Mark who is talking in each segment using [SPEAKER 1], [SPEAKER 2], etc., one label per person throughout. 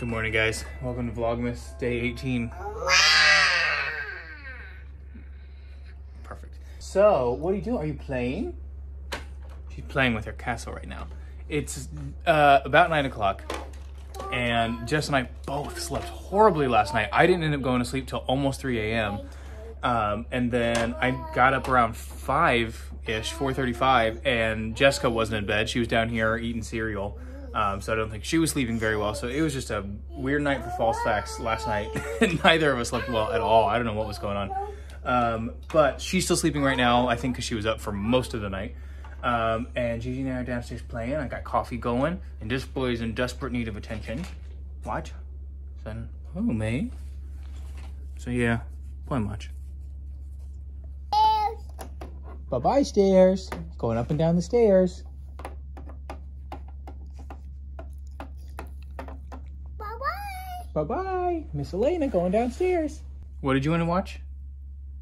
[SPEAKER 1] Good morning, guys. Welcome to Vlogmas Day 18. Perfect. So, what are you doing? Are you playing? She's playing with her castle right now. It's uh, about 9 o'clock, and Jess and I both slept horribly last night. I didn't end up going to sleep till almost 3 a.m. Um, and then I got up around 5-ish, 4.35, and Jessica wasn't in bed. She was down here eating cereal. Um, so I don't think she was sleeping very well. So it was just a weird night for false facts last night. Neither of us slept well at all. I don't know what was going on. Um, but she's still sleeping right now, I think because she was up for most of the night. Um, and Gigi and I are downstairs playing. I got coffee going, and this boy is in desperate need of attention. Watch. Son. Oh, me. So yeah, play much. Bye-bye, stairs. Going up and down the stairs.
[SPEAKER 2] Bye-bye.
[SPEAKER 1] Bye-bye. Miss Elena going downstairs. What did you want to watch?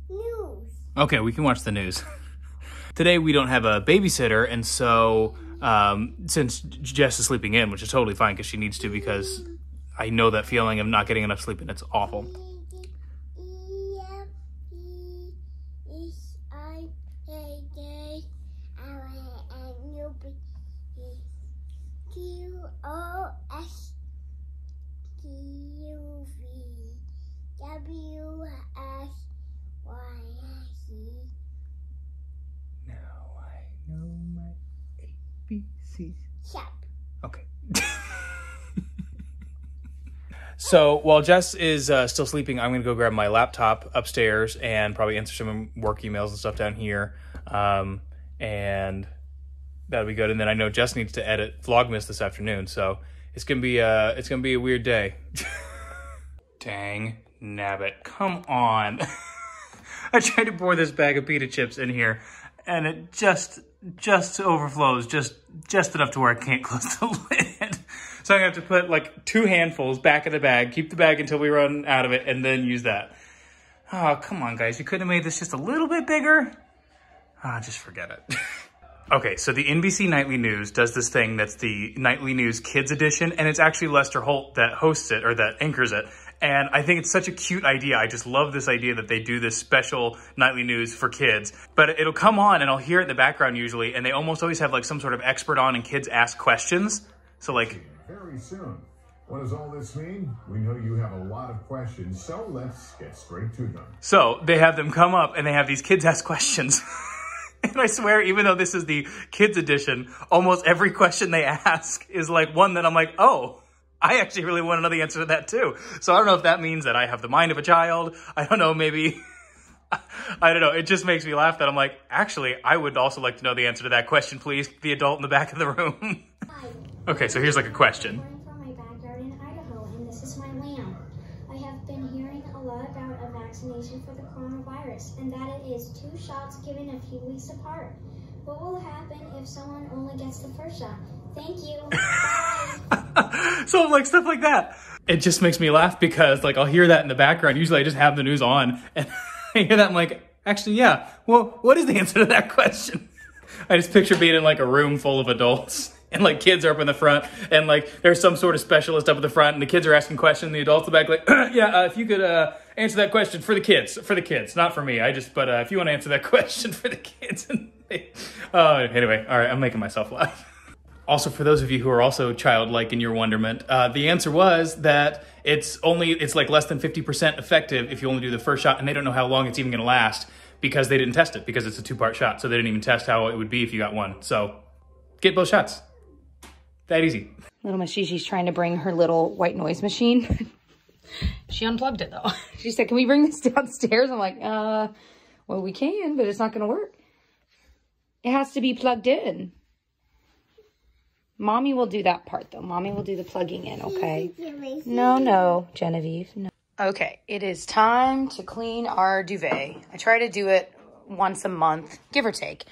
[SPEAKER 2] News.
[SPEAKER 1] Okay, we can watch the news. Today we don't have a babysitter, and so um, since Jess is sleeping in, which is totally fine because she needs to because I know that feeling of not getting enough sleep and it's awful. So while Jess is uh, still sleeping, I'm going to go grab my laptop upstairs and probably answer some work emails and stuff down here. Um, and that'll be good. And then I know Jess needs to edit Vlogmas this afternoon, so it's gonna be a it's gonna be a weird day. Dang nabbit! Come on. I tried to pour this bag of pita chips in here, and it just just overflows, just just enough to where I can't close the lid. So I'm gonna have to put like two handfuls back in the bag, keep the bag until we run out of it, and then use that. Oh, come on, guys! You couldn't have made this just a little bit bigger. Ah, just forget it. Okay, so the NBC Nightly News does this thing that's the Nightly News Kids Edition, and it's actually Lester Holt that hosts it or that anchors it. And I think it's such a cute idea. I just love this idea that they do this special nightly news for kids. But it'll come on and I'll hear it in the background usually, and they almost always have like some sort of expert on and kids ask questions. So like
[SPEAKER 3] very soon. What does all this mean? We know you have a lot of questions, so let's get straight to them.
[SPEAKER 1] So they have them come up and they have these kids ask questions. And I swear, even though this is the kids edition, almost every question they ask is like one that I'm like, oh, I actually really want to know the answer to that too. So I don't know if that means that I have the mind of a child. I don't know, maybe, I don't know. It just makes me laugh that I'm like, actually, I would also like to know the answer to that question, please. The adult in the back of the room. okay, so here's like a question.
[SPEAKER 2] I'm from my backyard in Idaho, and this is my lamb. I have been hearing a lot about a vaccination for the coronavirus, and that it is two shots given a few weeks apart. What will happen if someone only gets the first shot? Thank you.
[SPEAKER 1] So like stuff like that. It just makes me laugh because like I'll hear that in the background. Usually I just have the news on and I hear that I'm like, actually, yeah. Well, what is the answer to that question? I just picture being in like a room full of adults and like kids are up in the front and like there's some sort of specialist up at the front and the kids are asking questions and the adults in the back like, yeah, uh, if you could uh, answer that question for the kids, for the kids, not for me. I just, but uh, if you want to answer that question for the kids. uh, anyway, all right, I'm making myself laugh. Also, for those of you who are also childlike in your wonderment, uh, the answer was that it's only it's like less than 50% effective if you only do the first shot, and they don't know how long it's even going to last because they didn't test it because it's a two-part shot, so they didn't even test how it would be if you got one. So, get both shots. That easy.
[SPEAKER 4] Little Miss Gigi's trying to bring her little white noise machine. she unplugged it though. She said, can we bring this downstairs? I'm like, uh, well, we can, but it's not going to work. It has to be plugged in. Mommy will do that part though. Mommy will do the plugging in, okay? No, no, Genevieve. No. Okay, it is time to clean our duvet. I try to do it once a month, give or take.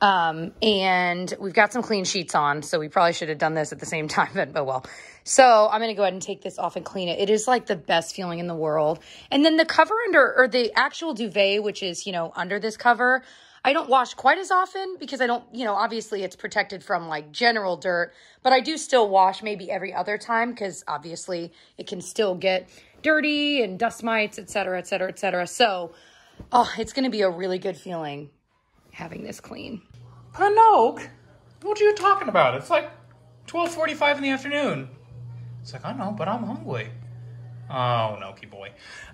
[SPEAKER 4] Um, and we've got some clean sheets on, so we probably should have done this at the same time, but oh well. So I'm going to go ahead and take this off and clean it. It is like the best feeling in the world. And then the cover under, or the actual duvet, which is, you know, under this cover, I don't wash quite as often because I don't, you know, obviously it's protected from like general dirt, but I do still wash maybe every other time because obviously it can still get dirty and dust mites, et cetera, et cetera, et cetera. So, oh, it's going to be a really good feeling having this clean.
[SPEAKER 1] Panoke? What are you talking about? It's like 12.45 in the afternoon. It's like, I know, but I'm hungry. Oh, no, key boy.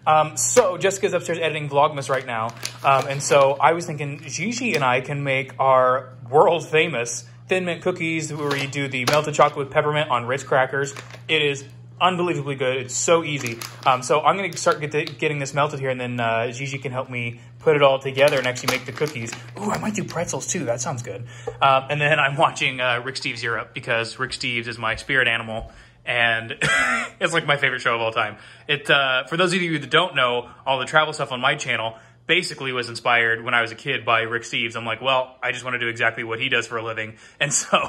[SPEAKER 1] Um, so Jessica's upstairs editing Vlogmas right now. Um, and so I was thinking Gigi and I can make our world famous Thin Mint cookies where we do the melted chocolate with peppermint on Ritz crackers. It is unbelievably good. It's so easy. Um, so I'm going to start get getting this melted here, and then uh, Gigi can help me put it all together and actually make the cookies. Ooh, I might do pretzels too. That sounds good. Um, and then I'm watching uh, Rick Steves Europe because Rick Steves is my spirit animal. And it's like my favorite show of all time. It uh, for those of you that don't know, all the travel stuff on my channel basically was inspired when I was a kid by Rick Steves. I'm like, well, I just want to do exactly what he does for a living, and so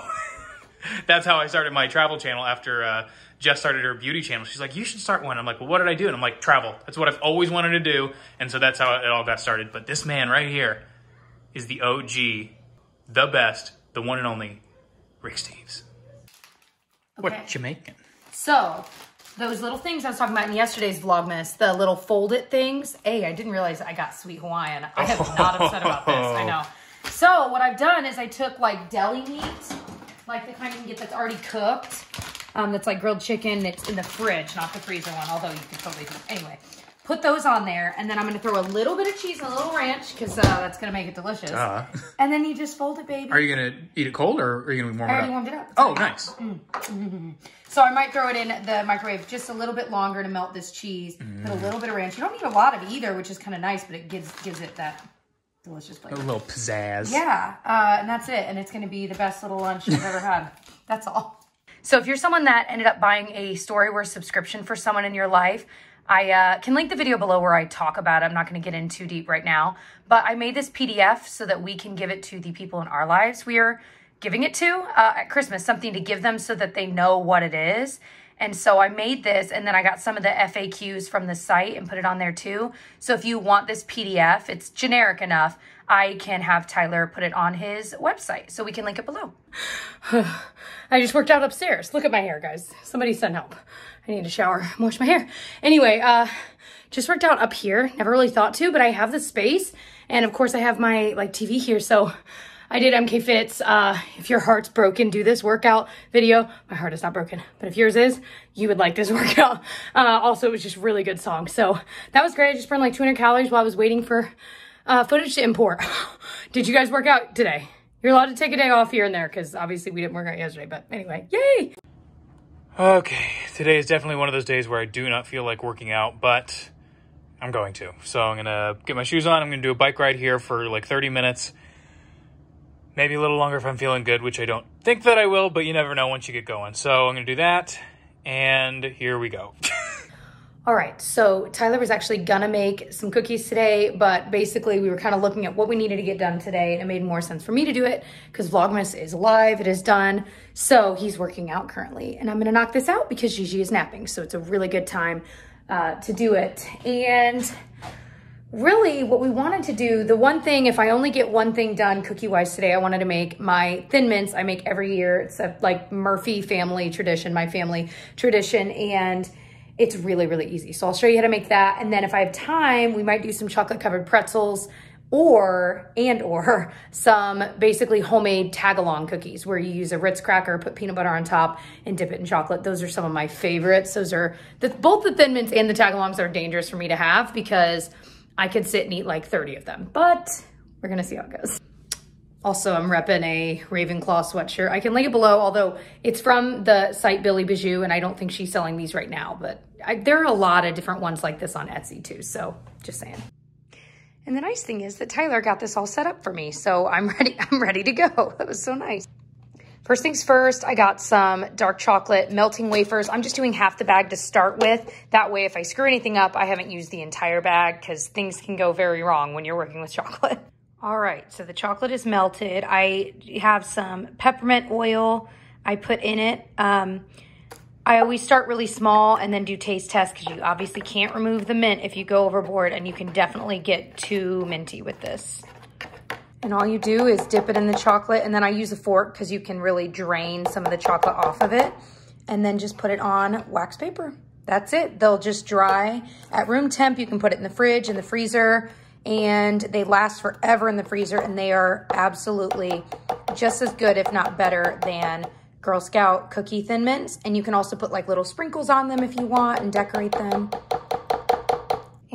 [SPEAKER 1] that's how I started my travel channel after uh, Jess started her beauty channel. She's like, you should start one. I'm like, well, what did I do? And I'm like, travel. That's what I've always wanted to do. And so that's how it all got started. But this man right here is the OG, the best, the one and only Rick Steves.
[SPEAKER 4] Okay.
[SPEAKER 1] What you making?
[SPEAKER 4] So, those little things I was talking about in yesterday's Vlogmas, the little folded things. Hey, I didn't realize I got sweet Hawaiian. I am not upset about this. I know. So, what I've done is I took like deli meat, like the kind you can get that's already cooked. Um, that's like grilled chicken. It's in the fridge, not the freezer one, although you can totally do it. Anyway, put those on there, and then I'm going to throw a little bit of cheese and a little ranch because uh, that's going to make it delicious.
[SPEAKER 1] Uh,
[SPEAKER 4] And then you just fold it, baby.
[SPEAKER 1] are you going to eat it cold or are you going to warm
[SPEAKER 4] I
[SPEAKER 1] it
[SPEAKER 4] already
[SPEAKER 1] up?
[SPEAKER 4] warmed it up.
[SPEAKER 1] Oh, nice.
[SPEAKER 4] So I might throw it in the microwave just a little bit longer to melt this cheese. Put a little bit of ranch. You don't need a lot of either, which is kind of nice, but it gives gives it that delicious
[SPEAKER 1] A little pizzazz.
[SPEAKER 4] Yeah, uh, and that's it. And it's going to be the best little lunch I've ever had. That's all. So if you're someone that ended up buying a StoryWorth subscription for someone in your life, I uh, can link the video below where I talk about it. I'm not going to get in too deep right now, but I made this PDF so that we can give it to the people in our lives we are giving it to uh, at Christmas, something to give them so that they know what it is. And so I made this and then I got some of the FAQs from the site and put it on there too. So if you want this PDF, it's generic enough, I can have Tyler put it on his website. So we can link it below. I just worked out upstairs. Look at my hair, guys. Somebody send help. I need a shower wash my hair. Anyway, uh, just worked out up here. Never really thought to, but I have the space. And of course I have my like TV here. So I did EMKFit's. Uh, if your heart's broken, do this workout video. My heart is not broken, but if yours is, you would like this workout. Uh, also, it was just really good song. So that was great. I just burned like 200 calories while I was waiting for uh, footage to import. did you guys work out today? You're allowed to take a day off here and there because obviously we didn't work out yesterday. But anyway, yay!
[SPEAKER 1] Okay, today is definitely one of those days where I do not feel like working out, but I'm going to. So I'm going to get my shoes on. I'm going to do a bike ride here for like 30 minutes. Maybe a little longer if I'm feeling good, which I don't think that I will, but you never know once you get going. So I'm going to do that, and here we go.
[SPEAKER 4] All right, so Tyler was actually gonna make some cookies today, but basically we were kind of looking at what we needed to get done today, and it made more sense for me to do it because Vlogmas is live, it is done. So he's working out currently, and I'm gonna knock this out because Gigi is napping, so it's a really good time uh, to do it. And really what we wanted to do, the one thing, if I only get one thing done cookie-wise today, I wanted to make my Thin Mints I make every year. It's a like Murphy family tradition, my family tradition, and it's really, really easy. So I'll show you how to make that. And then if I have time, we might do some chocolate covered pretzels or, and or some basically homemade tag-along cookies where you use a Ritz cracker, put peanut butter on top and dip it in chocolate. Those are some of my favorites. Those are, the, both the Thin Mints and the tag-alongs are dangerous for me to have because I could sit and eat like 30 of them, but we're gonna see how it goes. Also, I'm repping a Ravenclaw sweatshirt. I can link it below, although it's from the site Billie Bijoux, and I don't think she's selling these right now, but I, there are a lot of different ones like this on Etsy too, so just saying. And the nice thing is that Tyler got this all set up for me, so I'm ready, I'm ready to go. That was so nice. First things first, I got some dark chocolate melting wafers. I'm just doing half the bag to start with. That way, if I screw anything up, I haven't used the entire bag because things can go very wrong when you're working with chocolate. All right, so the chocolate is melted. I have some peppermint oil I put in it. Um, I always start really small and then do taste tests because you obviously can't remove the mint if you go overboard and you can definitely get too minty with this. And all you do is dip it in the chocolate. And then I use a fork because you can really drain some of the chocolate off of it. And then just put it on wax paper. That's it. They'll just dry at room temp. You can put it in the fridge, in the freezer, and they last forever in the freezer. And they are absolutely just as good, if not better, than Girl Scout cookie Thin Mints. And you can also put like little sprinkles on them if you want and decorate them.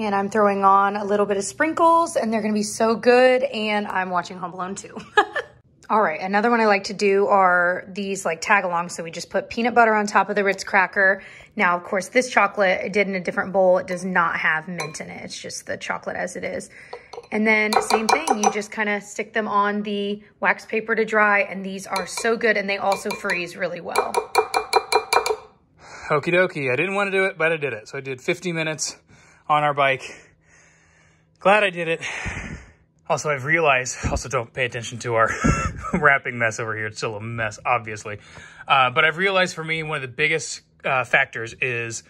[SPEAKER 4] And I'm throwing on a little bit of sprinkles and they're gonna be so good. And I'm watching Home Alone too. All right, another one I like to do are these like tag alongs. So we just put peanut butter on top of the Ritz cracker. Now, of course, this chocolate I did in a different bowl. It does not have mint in it. It's just the chocolate as it is. And then same thing, you just kind of stick them on the wax paper to dry. And these are so good and they also freeze really well.
[SPEAKER 1] Okie dokie. I didn't want to do it, but I did it. So I did 50 minutes on our bike. Glad I did it. Also, I've realized, also don't pay attention to our wrapping mess over here. It's still a mess, obviously. Uh, but I've realized for me, one of the biggest uh, factors is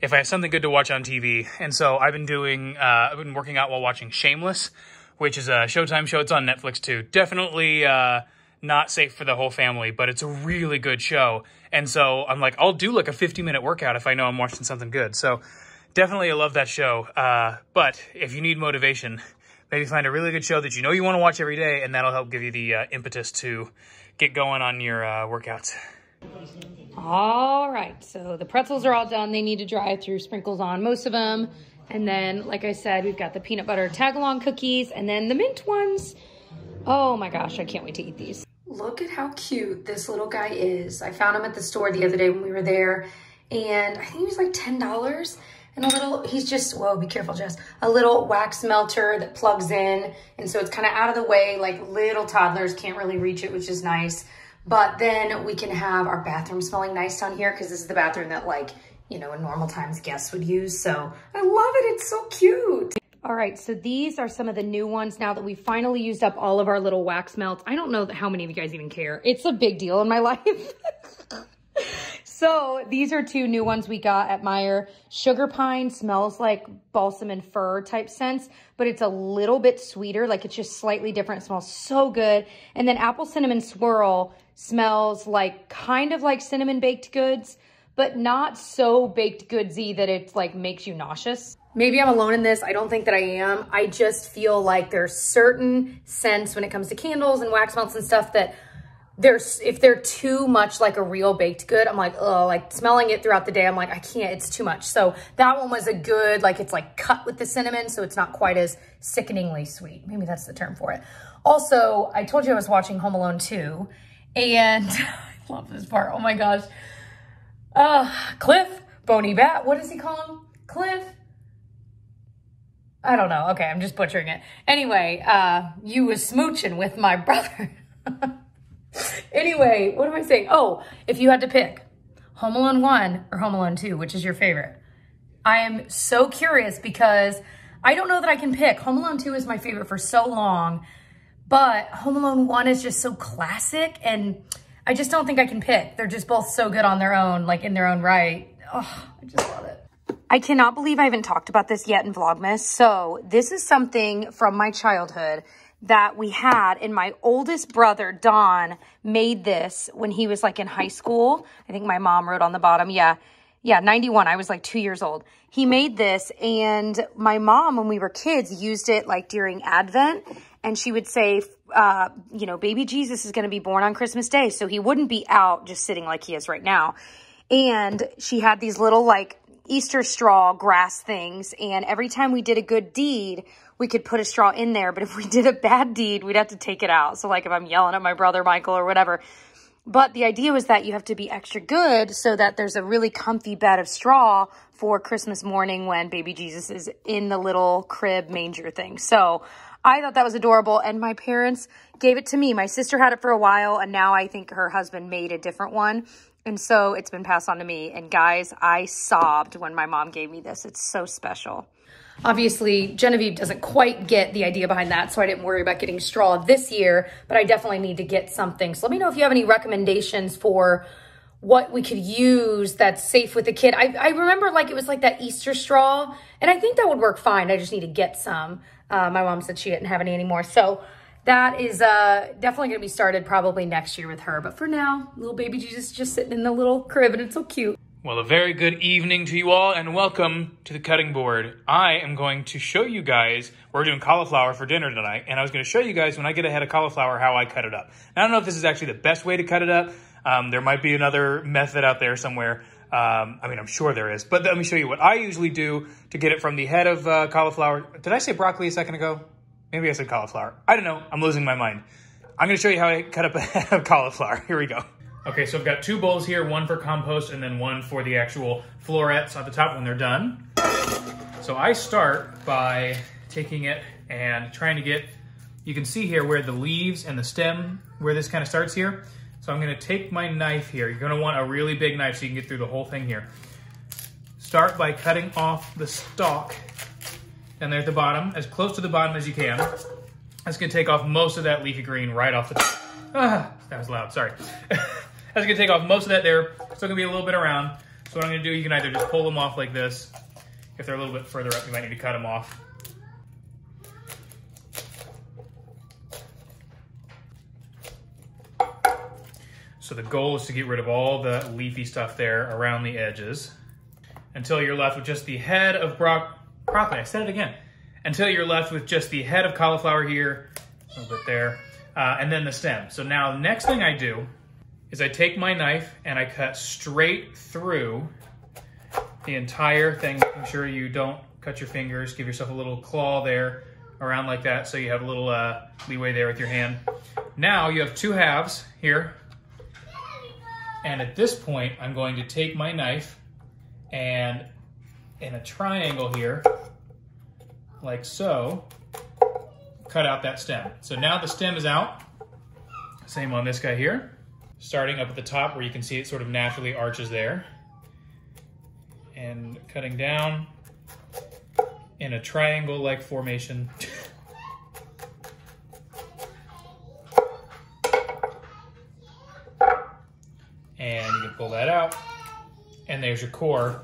[SPEAKER 1] if I have something good to watch on TV. And so I've been doing, uh, I've been working out while watching Shameless, which is a Showtime show. It's on Netflix too. Definitely uh, not safe for the whole family, but it's a really good show. And so I'm like, I'll do like a 50 minute workout if I know I'm watching something good. So definitely I love that show. Uh, but if you need motivation, maybe find a really good show that you know you want to watch every day, and that'll help give you the uh, impetus to get going on your uh, workouts.
[SPEAKER 4] All right, so the pretzels are all done. They need to dry through sprinkles on most of them. And then, like I said, we've got the peanut butter tag-along cookies and then the mint ones. Oh my gosh, I can't wait to eat these. Look at how cute this little guy is. I found him at the store the other day when we were there and I think he was like $10 and a little, he's just, whoa, be careful, Jess, a little wax melter that plugs in. And so it's kind of out of the way, like little toddlers can't really reach it, which is nice. But then we can have our bathroom smelling nice down here because this is the bathroom that like, you know, in normal times guests would use. So I love it. It's so cute. All right, so these are some of the new ones now that we finally used up all of our little wax melts. I don't know how many of you guys even care. It's a big deal in my life. So these are two new ones we got at Meijer. Sugar Pine smells like balsam and fir type scents, but it's a little bit sweeter. Like it's just slightly different. It smells so good. And then Apple Cinnamon Swirl smells like kind of like cinnamon baked goods, but not so baked goodsy that it like makes you nauseous. Maybe I'm alone in this. I don't think that I am. I just feel like there's certain scents when it comes to candles and wax melts and stuff that there's if they're too much like a real baked good, I'm like, oh, like smelling it throughout the day, I'm like, I can't, it's too much. So that one was a good, like it's like cut with the cinnamon, so it's not quite as sickeningly sweet. Maybe that's the term for it. Also, I told you I was watching Home Alone 2, and I love this part. Oh my gosh. Uh, Cliff, Bony Bat, what does he call him? Cliff? I don't know. Okay, I'm just butchering it. Anyway, uh, you was smooching with my brother. anyway, what am I saying? Oh, if you had to pick Home Alone 1 or Home Alone 2, which is your favorite? I am so curious because I don't know that I can pick. Home Alone 2 is my favorite for so long, but Home Alone 1 is just so classic and I just don't think I can pick. They're just both so good on their own, like in their own right. Oh, I just love it. I cannot believe I haven't talked about this yet in Vlogmas. So this is something from my childhood that we had and my oldest brother don made this when he was like in high school. I think my mom wrote on the bottom. Yeah. Yeah 91 i was like two years old. He made this and my mom when we were kids used it like during advent and she would say uh, you know baby jesus is going to be born on christmas day so he wouldn't be out just sitting like he is right now. And she had these little like easter straw grass things and every time we did a good deed we could put a straw in there. But if we did a bad deed, we'd have to take it out. So like if I'm yelling at my brother Michael or whatever. But the idea was that you have to be extra good so that there's a really comfy bed of straw for Christmas morning when baby Jesus is in the little crib manger thing. So I thought that was adorable. And my parents gave it to me. My sister had it for a while and now I think her husband made a different one. And so it's been passed on to me. And guys, I sobbed when my mom gave me this. It's so special. Obviously, Genevieve doesn't quite get the idea behind that, so I didn't worry about getting straw this year, but I definitely need to get something. So let me know if you have any recommendations for what we could use that's safe with the kid. I, I remember like it was like that Easter straw, and I think that would work fine. I just need to get some. Uh, my mom said she didn't have any anymore. So that is uh, definitely going to be started probably next year with her. But for now, little baby Jesus just sitting in the little crib and it's so cute.
[SPEAKER 1] Well, a very good evening to you all, and welcome to the cutting board. I am going to show you guys, we're doing cauliflower for dinner tonight, and I was going to show you guys when I get a head of cauliflower how I cut it up. Now, I don't know if this is actually the best way to cut it up. Um, there might be another method out there somewhere. Um, I mean, I'm sure there is, but let me show you what I usually do to get it from the head of uh, cauliflower. Did I say broccoli a second ago? Maybe I said cauliflower. I don't know. I'm losing my mind. I'm going to show you how I cut up a head of cauliflower. Here we go. Okay, so I've got two bowls here, one for compost and then one for the actual florets at the top when they're done. So I start by taking it and trying to get, you can see here where the leaves and the stem, where this kind of starts here. So I'm gonna take my knife here. You're gonna want a really big knife so you can get through the whole thing here. Start by cutting off the stalk down there at the bottom, as close to the bottom as you can. That's gonna take off most of that leafy green right off the top. Ah, that was loud, sorry. That's gonna take off most of that there. Still gonna be a little bit around. So what I'm gonna do, you can either just pull them off like this. If they're a little bit further up, you might need to cut them off. So the goal is to get rid of all the leafy stuff there around the edges until you're left with just the head of bro broccoli. I said it again. Until you're left with just the head of cauliflower here, a little bit there, uh, and then the stem. So now next thing I do is I take my knife and I cut straight through the entire thing. Make sure you don't cut your fingers. Give yourself a little claw there around like that so you have a little uh, leeway there with your hand. Now you have two halves here. And at this point, I'm going to take my knife and in a triangle here, like so, cut out that stem. So now the stem is out. Same on this guy here starting up at the top where you can see it sort of naturally arches there. And cutting down in a triangle-like formation. and you can pull that out. And there's your core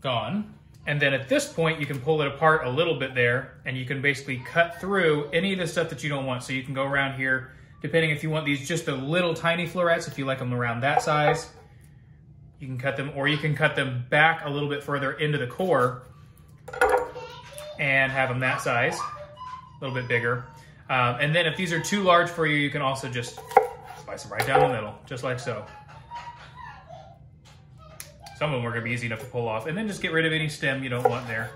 [SPEAKER 1] gone. And then at this point, you can pull it apart a little bit there, and you can basically cut through any of the stuff that you don't want. So you can go around here depending if you want these just a little tiny florets, if you like them around that size, you can cut them, or you can cut them back a little bit further into the core and have them that size, a little bit bigger. Um, and then if these are too large for you, you can also just slice them right down the middle, just like so. Some of them are gonna be easy enough to pull off. And then just get rid of any stem you don't want there.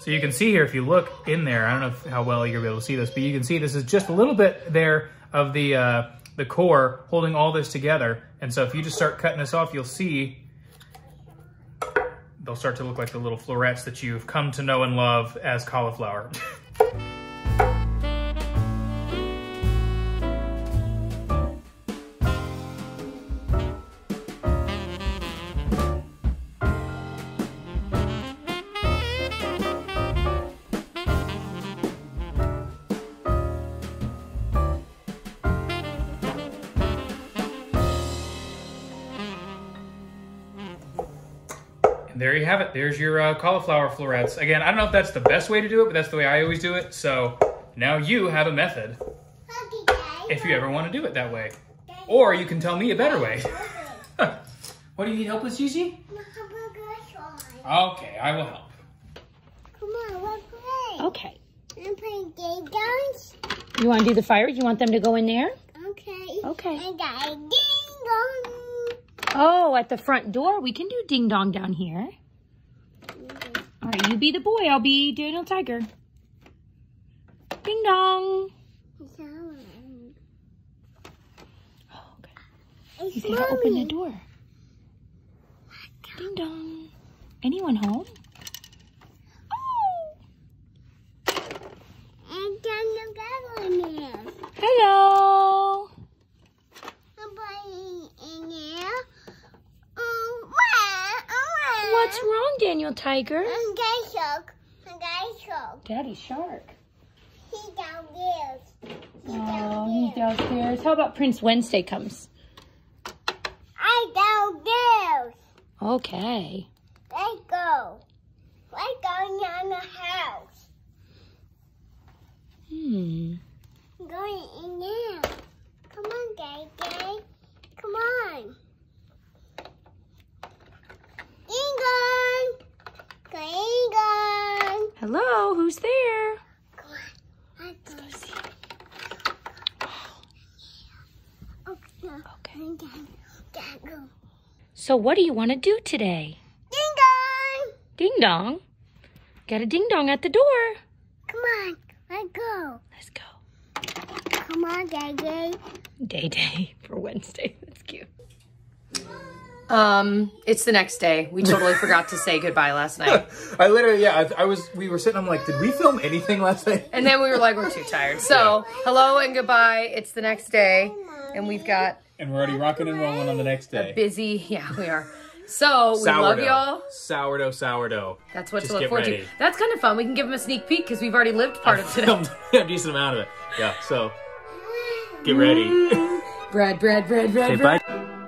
[SPEAKER 1] So you can see here, if you look in there, I don't know if, how well you're able to see this, but you can see this is just a little bit there of the, uh, the core holding all this together. And so if you just start cutting this off, you'll see they'll start to look like the little florets that you've come to know and love as cauliflower. there you have it. There's your uh, cauliflower florets. Again, I don't know if that's the best way to do it, but that's the way I always do it. So now you have a method if you ever want to do it that way. Or you can tell me a better way. what do you need help with, Gigi? Okay, I will help.
[SPEAKER 2] Come on, let's play.
[SPEAKER 4] Okay.
[SPEAKER 2] I'm playing game guns.
[SPEAKER 4] You want to do the fires? You want them to go in there?
[SPEAKER 2] Okay.
[SPEAKER 4] Okay.
[SPEAKER 2] And got a ding dong.
[SPEAKER 4] Oh, at the front door. We can do ding dong down here. All right, you be the boy. I'll be Daniel Tiger. Ding dong. Oh, okay. You gotta open the door. Ding dong. Anyone home? Oh.
[SPEAKER 2] And Daniel got in.
[SPEAKER 4] Hello.
[SPEAKER 2] I'm playing in there. Um, where? Oh, where?
[SPEAKER 4] What's wrong, Daniel Tiger?
[SPEAKER 2] I'm Guy Shark. I'm Guy Shark.
[SPEAKER 4] Daddy Shark.
[SPEAKER 2] He's downstairs. He's
[SPEAKER 4] Oh, he's
[SPEAKER 2] downstairs.
[SPEAKER 4] downstairs. How about Prince Wednesday comes?
[SPEAKER 2] I downstairs.
[SPEAKER 4] Okay.
[SPEAKER 2] Let's go. Let's go down the house.
[SPEAKER 4] Hmm.
[SPEAKER 2] going in now. Come on, Gay Gay. Come on. Ingon! Ingon!
[SPEAKER 4] Hello, who's there?
[SPEAKER 2] Come on. Let's. Okay.
[SPEAKER 4] Okay. So what do you want to do today?
[SPEAKER 2] Ingon!
[SPEAKER 4] Ding dong. Got a ding dong at the door.
[SPEAKER 2] Come on. Let's go.
[SPEAKER 4] Let's go.
[SPEAKER 2] Come on, Gay Gay.
[SPEAKER 4] Day day for Wednesday. That's cute. Um, it's the next day. We totally forgot to say goodbye last night.
[SPEAKER 1] I literally, yeah, I, I was. We were sitting. I'm like, did we film anything last night?
[SPEAKER 4] And then we were like, we're too tired. So, hello and goodbye. It's the next day. And we've got
[SPEAKER 1] And we're already rocking and rolling on the next day.
[SPEAKER 4] busy. Yeah, we are. So, we love y'all.
[SPEAKER 1] Sourdough, sourdough.
[SPEAKER 4] That's what
[SPEAKER 1] Just
[SPEAKER 4] to look forward
[SPEAKER 1] ready.
[SPEAKER 4] to. That's kind of fun. We can give them a sneak peek because we've already lived part of today.
[SPEAKER 1] filmed a decent amount of it. Yeah, so get ready.
[SPEAKER 4] Bread, bread, bread, bread,
[SPEAKER 1] Okay,
[SPEAKER 4] bread.
[SPEAKER 1] bye.